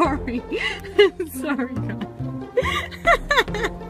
sorry. sorry.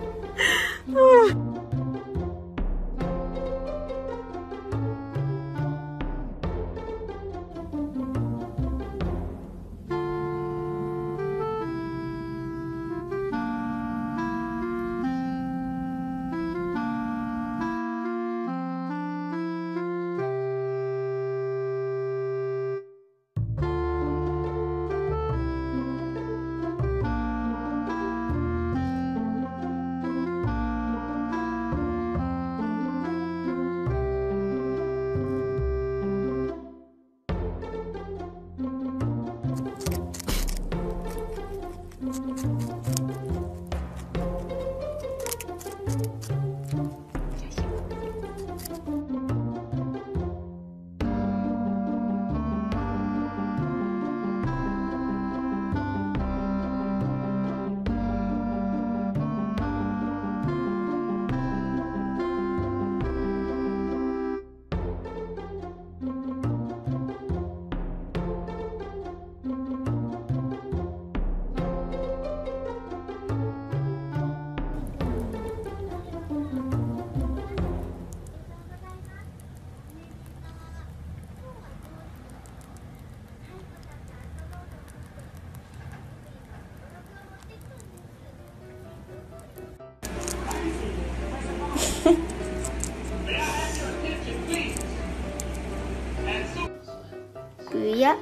鱼呀。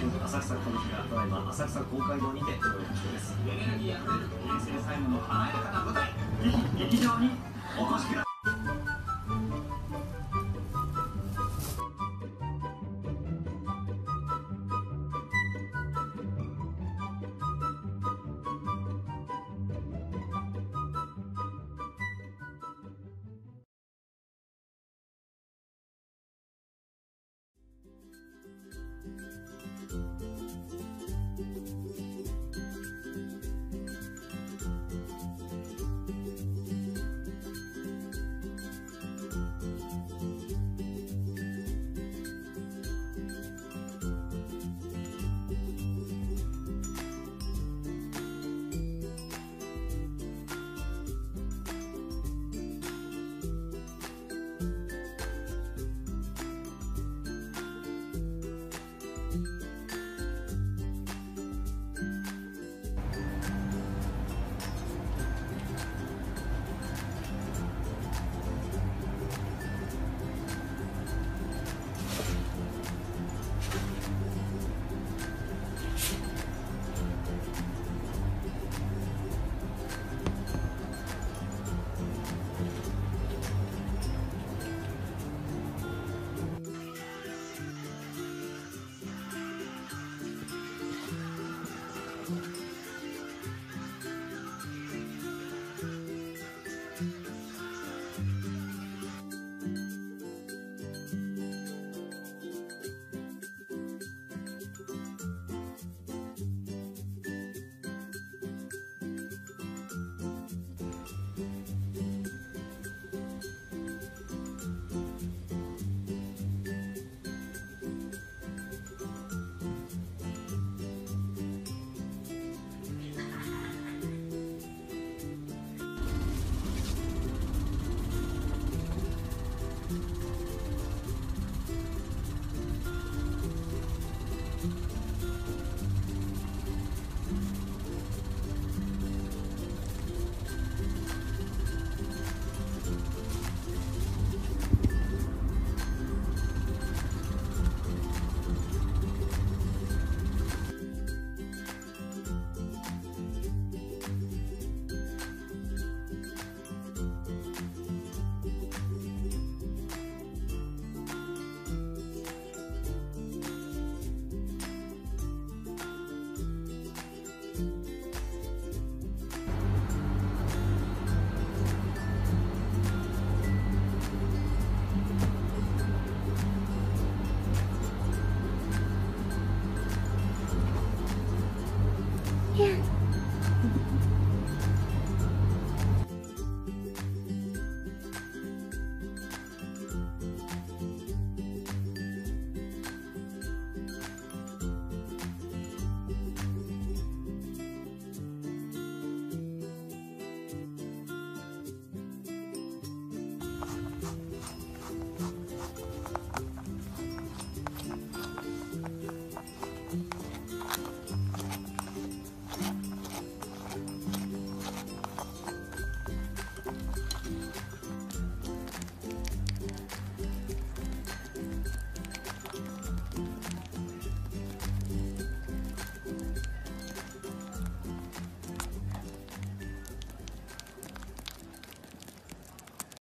中浅草歌舞伎がただいま浅草公会堂にて上演中です。エネルギーあふれる平成最後の華やかな舞台ぜひ劇場にお越しください。